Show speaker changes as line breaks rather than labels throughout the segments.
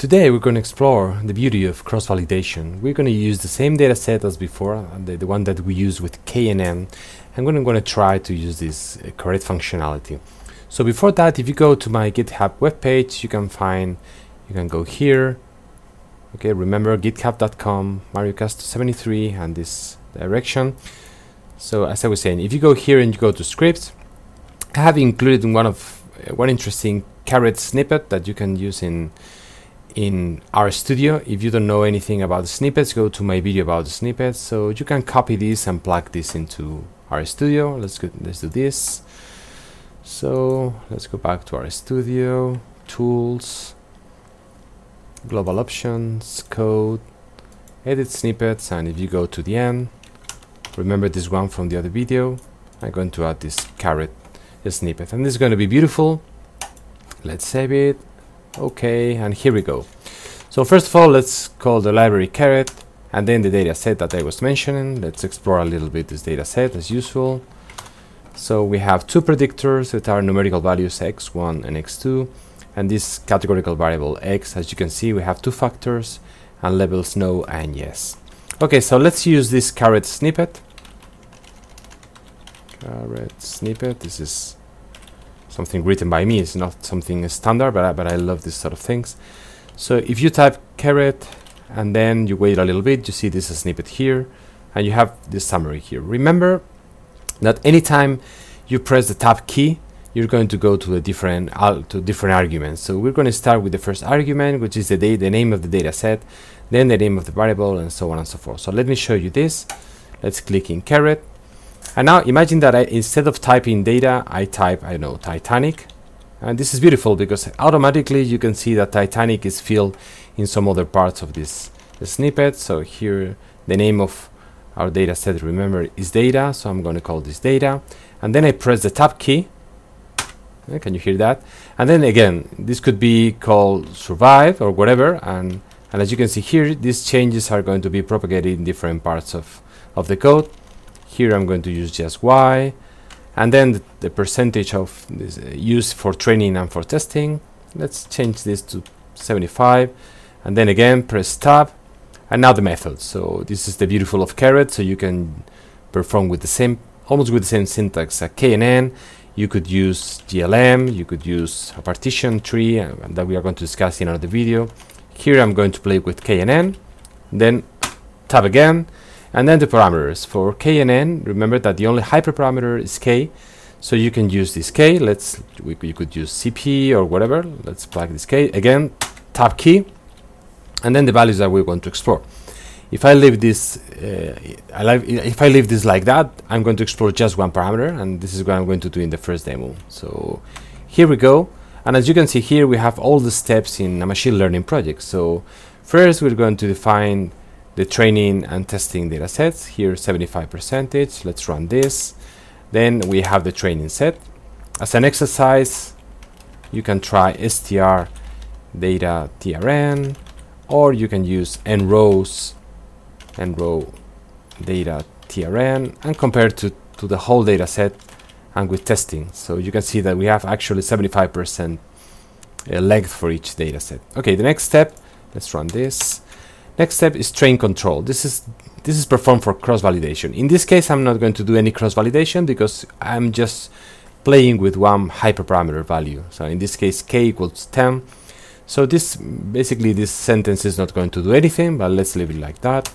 Today we're going to explore the beauty of cross-validation. We're going to use the same data set as before, uh, the, the one that we use with KNN. I'm going to, going to try to use this uh, caret functionality. So before that, if you go to my GitHub webpage, you can find, you can go here. Okay, remember github.com, mariocastro73 and this direction. So as I was saying, if you go here and you go to scripts, I have included one of uh, one interesting caret snippet that you can use in in RStudio. If you don't know anything about snippets, go to my video about snippets. So you can copy this and plug this into RStudio. Let's go, let's do this. So let's go back to RStudio, tools, global options, code, edit snippets, and if you go to the end, remember this one from the other video, I'm going to add this caret snippet, and this is going to be beautiful. Let's save it okay and here we go. So first of all let's call the library caret and then the data set that I was mentioning. Let's explore a little bit this data set as usual. So we have two predictors that are numerical values x1 and x2 and this categorical variable x as you can see we have two factors and labels no and yes. Okay so let's use this caret snippet. Caret snippet this is something written by me. It's not something standard, but I, but I love this sort of things. So if you type caret and then you wait a little bit, you see this snippet here, and you have this summary here. Remember that anytime you press the tab key, you're going to go to a different uh, to different arguments. So we're going to start with the first argument, which is the the name of the data set, then the name of the variable, and so on and so forth. So let me show you this. Let's click in caret and now imagine that I, instead of typing data, I type, I know, Titanic. And this is beautiful because automatically you can see that Titanic is filled in some other parts of this snippet. So here the name of our data set, remember, is data. So I'm going to call this data. And then I press the tab key. Eh, can you hear that? And then again, this could be called survive or whatever. And, and as you can see here, these changes are going to be propagated in different parts of, of the code. Here I'm going to use just y. And then the, the percentage of this uh, use for training and for testing. Let's change this to 75. And then again, press tab. And now the method. So this is the beautiful of caret. So you can perform with the same, almost with the same syntax as KNN. You could use GLM. You could use a partition tree uh, that we are going to discuss in another video. Here I'm going to play with KNN. Then tab again and then the parameters for KNN, remember that the only hyperparameter is k. So you can use this k. Let's we, you could use cp or whatever. Let's plug this k again. Tab key, and then the values that we want to explore. If I leave this, uh, if I leave this like that, I'm going to explore just one parameter, and this is what I'm going to do in the first demo. So here we go. And as you can see here, we have all the steps in a machine learning project. So first, we're going to define the training and testing data sets. Here 75 percentage. Let's run this. Then we have the training set. As an exercise, you can try str data trn or you can use n rows nrows nrow data trn and compare to, to the whole data set and with testing. So you can see that we have actually 75% uh, length for each data set. Okay, the next step, let's run this. Next step is train control. This is this is performed for cross-validation. In this case, I'm not going to do any cross-validation because I'm just playing with one hyperparameter value. So in this case, k equals 10. So this basically this sentence is not going to do anything, but let's leave it like that.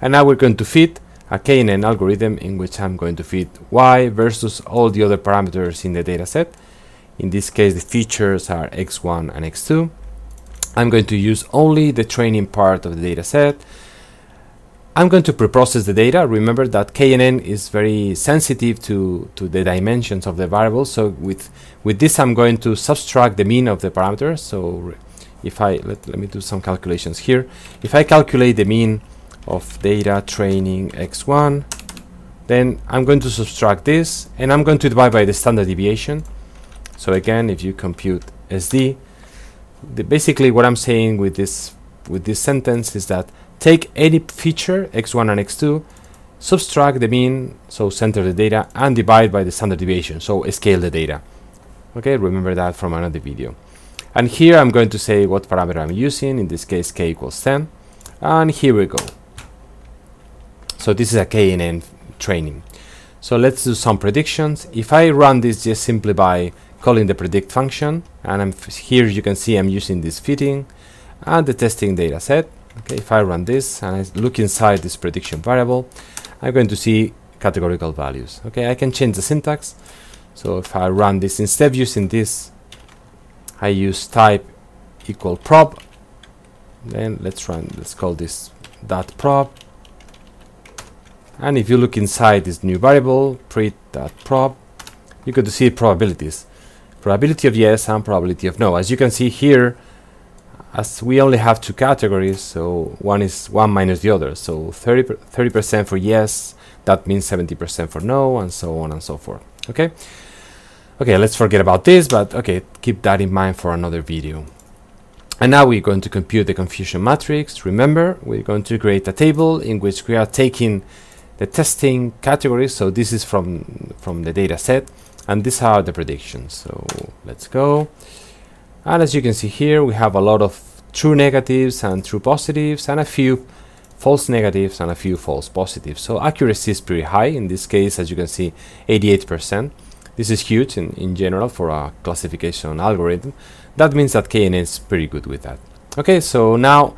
And now we're going to fit a KNN algorithm in which I'm going to fit y versus all the other parameters in the dataset. In this case, the features are x1 and x2. I'm going to use only the training part of the data set. I'm going to preprocess the data. Remember that KNN is very sensitive to, to the dimensions of the variable. So with, with this, I'm going to subtract the mean of the parameters. So if I, let, let me do some calculations here. If I calculate the mean of data training x1, then I'm going to subtract this and I'm going to divide by the standard deviation. So again, if you compute SD, the, basically what I'm saying with this with this sentence is that take any feature x1 and x2 subtract the mean so center the data and divide by the standard deviation so scale the data. Okay remember that from another video. And here I'm going to say what parameter I'm using in this case k equals 10 and here we go. So this is a KNN training. So let's do some predictions. If I run this just simply by calling the predict function and I'm here you can see I'm using this fitting and the testing data set. Okay if I run this and I look inside this prediction variable I'm going to see categorical values. Okay I can change the syntax. So if I run this instead of using this I use type equal prop then let's run let's call this dot prop. And if you look inside this new variable print dot prop you to see probabilities probability of yes and probability of no as you can see here as we only have two categories so one is one minus the other so 30 percent for yes that means 70 percent for no and so on and so forth okay Okay, let's forget about this, but okay, keep that in mind for another video. And now we're going to compute the confusion matrix. Remember, we're going to create a table in which we are taking the testing categories. So this is from, from the data set, and these are the predictions. So let's go. And as you can see here, we have a lot of true negatives and true positives, and a few false negatives and a few false positives. So accuracy is pretty high. In this case, as you can see, 88%. This is huge in, in general for a classification algorithm. That means that KNN is pretty good with that. Okay, so now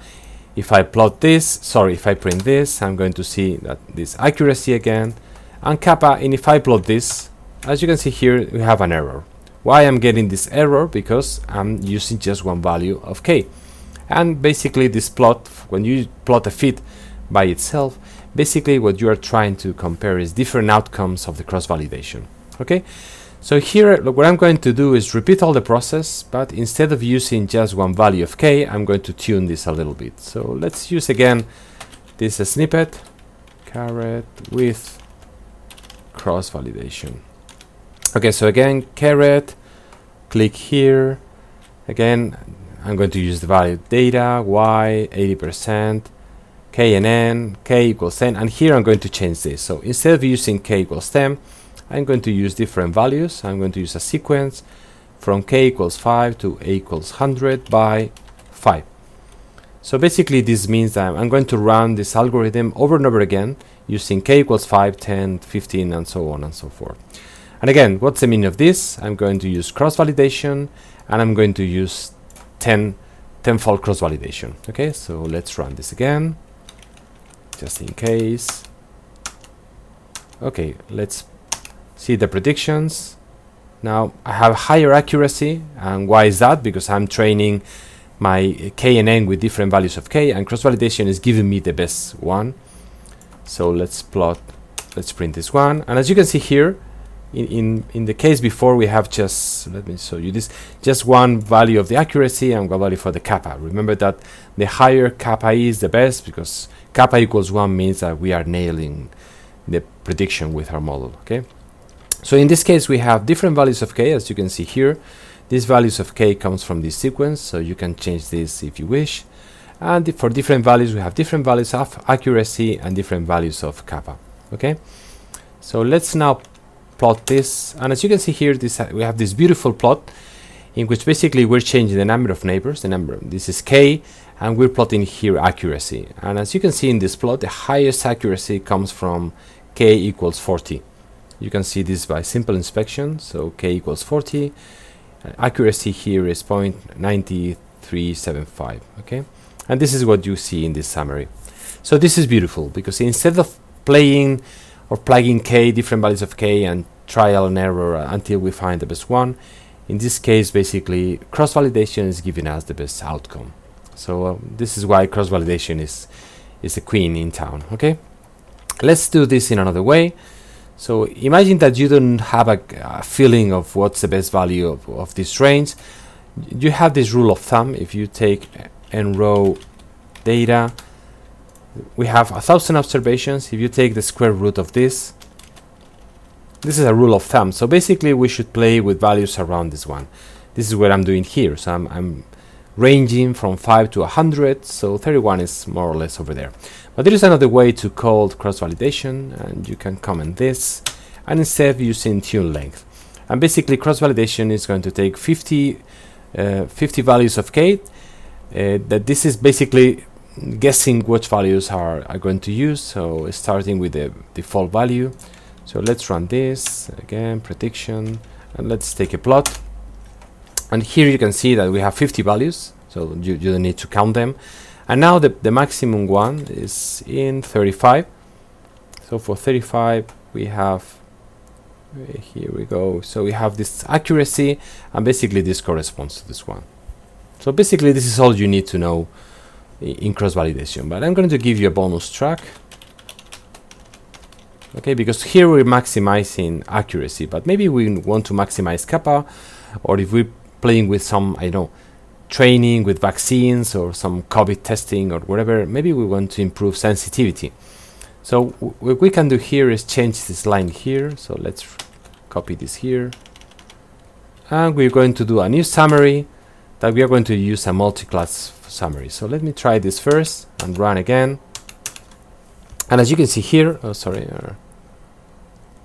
if I plot this, sorry, if I print this, I'm going to see that this accuracy again and kappa, and if I plot this, as you can see here, we have an error. Why I'm getting this error? Because I'm using just one value of k. And basically this plot, when you plot a fit by itself, basically what you are trying to compare is different outcomes of the cross-validation okay so here look, what I'm going to do is repeat all the process but instead of using just one value of k I'm going to tune this a little bit so let's use again this snippet caret with cross validation okay so again caret click here again I'm going to use the value data y 80% KNN k equals 10 and here I'm going to change this so instead of using k equals 10 I'm going to use different values. I'm going to use a sequence from k equals 5 to a equals 100 by 5. So basically this means that I'm going to run this algorithm over and over again using k equals 5, 10, 15 and so on and so forth. And again, what's the meaning of this? I'm going to use cross-validation and I'm going to use 10 tenfold cross-validation. Okay, so let's run this again, just in case. Okay, let's see the predictions. Now I have higher accuracy and why is that? Because I'm training my KNN with different values of k and cross-validation is giving me the best one. So let's plot, let's print this one. And as you can see here, in, in, in the case before we have just, let me show you this, just one value of the accuracy and one value for the kappa. Remember that the higher kappa is the best because kappa equals 1 means that we are nailing the prediction with our model, okay? So in this case, we have different values of k, as you can see here. These values of k comes from this sequence, so you can change this if you wish. And for different values, we have different values of accuracy and different values of kappa. Okay, so let's now plot this. And as you can see here, this uh, we have this beautiful plot in which basically we're changing the number of neighbors. The number this is k, and we're plotting here accuracy. And as you can see in this plot, the highest accuracy comes from k equals 40 you can see this by simple inspection so k equals 40 uh, accuracy here is 0.9375 okay and this is what you see in this summary so this is beautiful because instead of playing or plugging k different values of k and trial and error until we find the best one in this case basically cross validation is giving us the best outcome so uh, this is why cross validation is is the queen in town okay let's do this in another way so imagine that you don't have a, a feeling of what's the best value of, of this range. You have this rule of thumb. If you take n row data, we have a thousand observations. If you take the square root of this, this is a rule of thumb. So basically, we should play with values around this one. This is what I'm doing here. So I'm, I'm ranging from 5 to 100. So 31 is more or less over there. But there is another way to call cross-validation, and you can comment this, and instead using tune length. And basically, cross-validation is going to take 50 uh, 50 values of k uh, that this is basically guessing which values are, are going to use so starting with the default value so let's run this again prediction and let's take a plot. And here you can see that we have 50 values so you, you don't need to count them. And now the, the maximum one is in 35 so for 35 we have eh, here we go. So we have this accuracy and basically this corresponds to this one. So basically this is all you need to know in cross validation but I'm going to give you a bonus track okay because here we're maximizing accuracy but maybe we want to maximize kappa or if we're playing with some I know training with vaccines or some COVID testing or whatever maybe we want to improve sensitivity. So what we can do here is change this line here. So let's copy this here. And we're going to do a new summary that we are going to use a multi-class summary. So let me try this first and run again. And as you can see here oh sorry uh,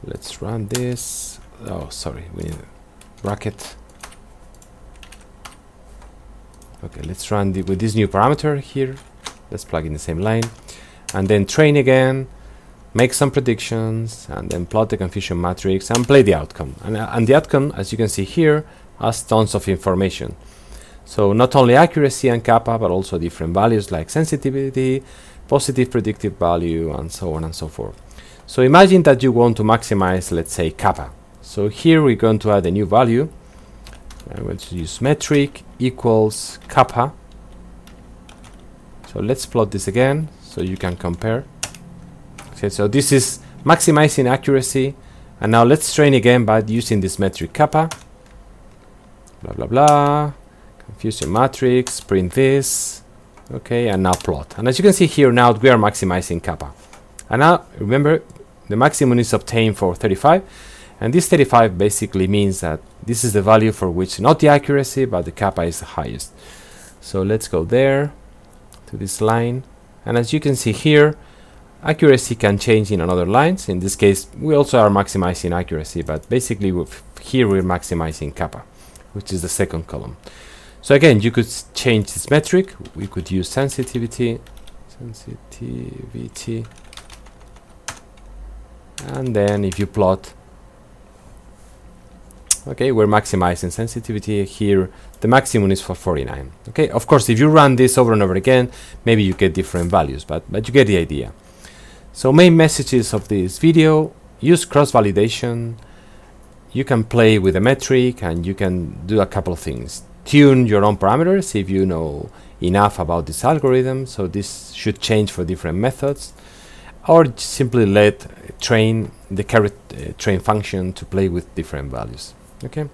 let's run this. Oh sorry we need a bracket. Okay let's run the, with this new parameter here. Let's plug in the same line. And then train again make some predictions and then plot the confusion matrix and play the outcome. And, uh, and the outcome as you can see here has tons of information. So not only accuracy and kappa but also different values like sensitivity positive predictive value and so on and so forth. So imagine that you want to maximize let's say kappa so here we're going to add a new value I'm going to use metric equals kappa. So let's plot this again so you can compare. Okay so this is maximizing accuracy. And now let's train again by using this metric kappa. Blah blah blah. Confusion matrix print this okay and now plot. And as you can see here now we are maximizing kappa. And now remember the maximum is obtained for 35 and this 35 basically means that this is the value for which not the accuracy but the kappa is the highest. So let's go there to this line. And as you can see here accuracy can change in another lines. In this case we also are maximizing accuracy but basically here we're maximizing kappa which is the second column so again you could change this metric. We could use sensitivity sensitivity. And then if you plot okay we're maximizing sensitivity here. The maximum is for 49 okay? Of course if you run this over and over again maybe you get different values but but you get the idea. So main messages of this video use cross validation you can play with a metric and you can do a couple of things tune your own parameters if you know enough about this algorithm. So this should change for different methods. Or simply let train the caret uh, train function to play with different values. Okay